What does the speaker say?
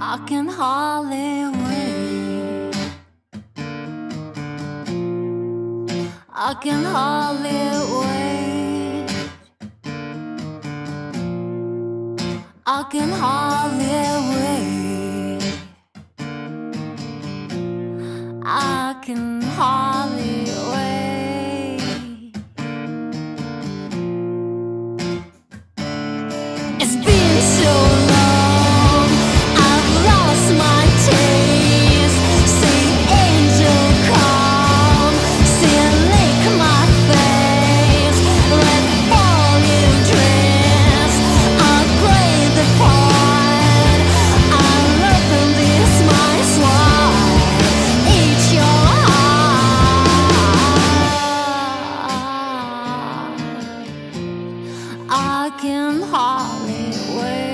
I can hardly wait. I can hardly wait. I can hardly wait. I can hardly wait. It's heart. I can hardly wait.